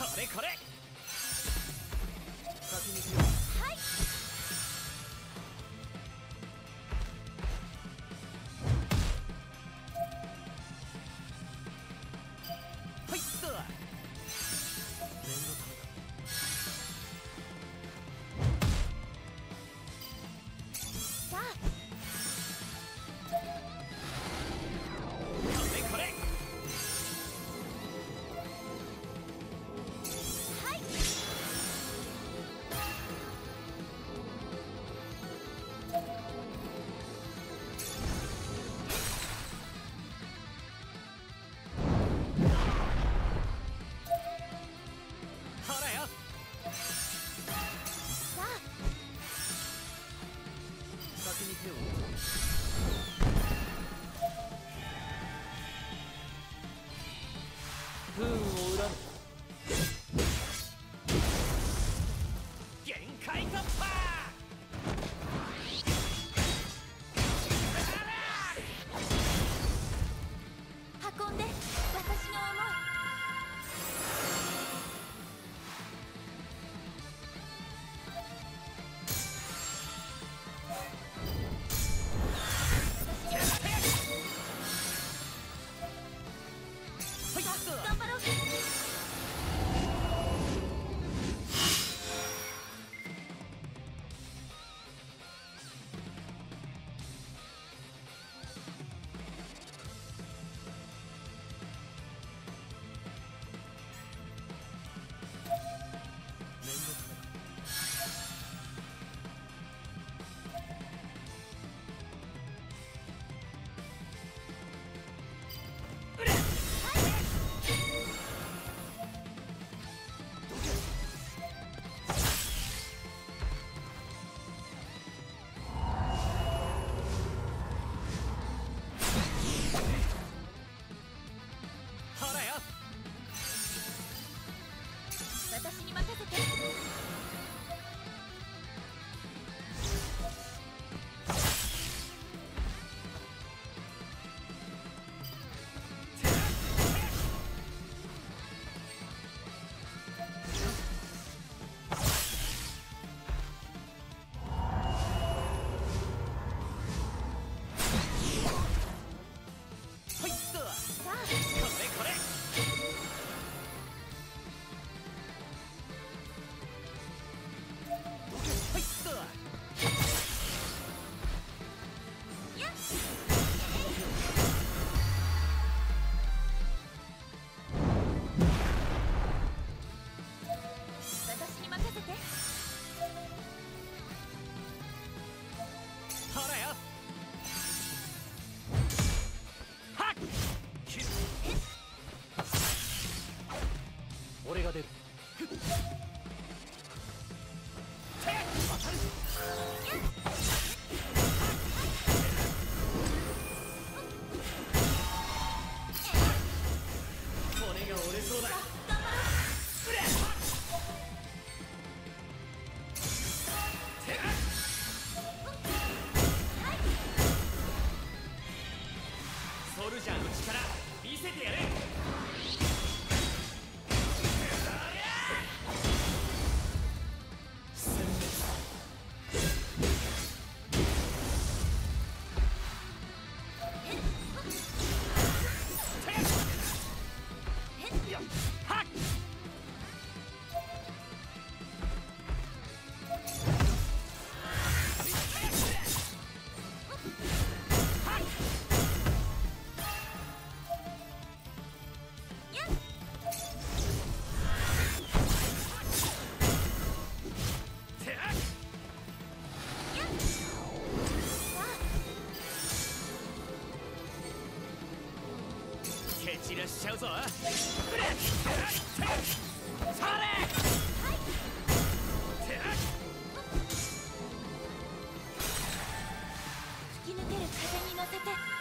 これこれ。はい。Hur? はい、っと Ha! 散らしちゃうぞ。それ。吹き抜ける風に乗せて。